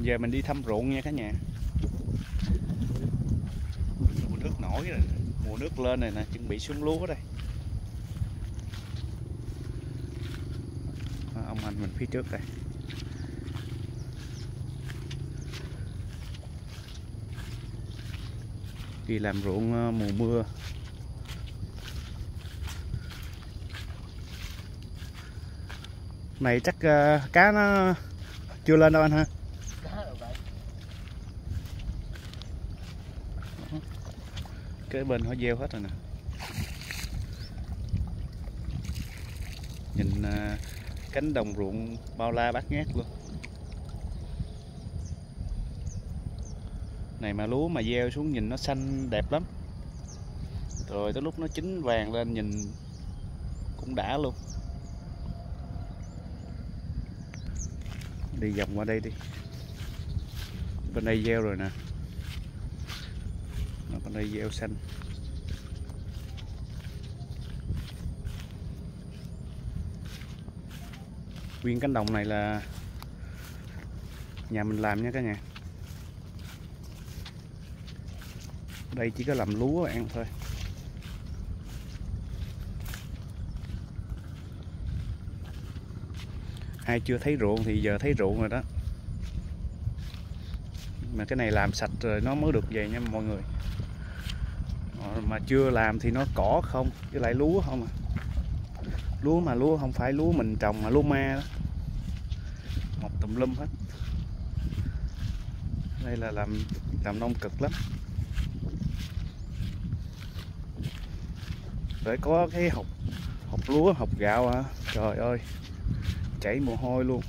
giờ mình đi thăm ruộng nha cả nhà. Mùa nước nổi rồi. Mùa nước lên này nè chuẩn bị xuống lúa đây. Đó, ông anh mình phía trước đây. Đi làm ruộng ờ, mùa mưa. Này chắc uh, cá nó chưa lên đâu anh ha? Cái bên họ gieo hết rồi nè. Nhìn à, cánh đồng ruộng bao la bát ngát luôn. Này mà lúa mà gieo xuống nhìn nó xanh đẹp lắm. Rồi tới lúc nó chín vàng lên nhìn cũng đã luôn. Đi vòng qua đây đi. Bên đây gieo rồi nè. Đó, bên đây gieo xanh. Nguyên cánh đồng này là nhà mình làm nha cả nhà. Đây chỉ có làm lúa ăn thôi. Ai chưa thấy ruộng thì giờ thấy ruộng rồi đó. Mà cái này làm sạch rồi nó mới được về nha mọi người. Ờ, mà chưa làm thì nó cỏ không? Với lại lúa không à? Lúa mà lúa không phải lúa mình trồng mà lúa ma đó. Mọc tùm lum hết. Đây là làm làm nông cực lắm. Phải có cái hộp hộp lúa, hộp gạo à trời ơi, chảy mồ hôi luôn.